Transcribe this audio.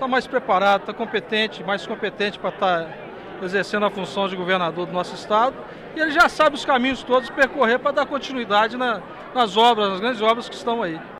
está mais preparado, está competente, mais competente para estar tá exercendo a função de governador do nosso estado. E ele já sabe os caminhos todos percorrer para dar continuidade na, nas obras, nas grandes obras que estão aí.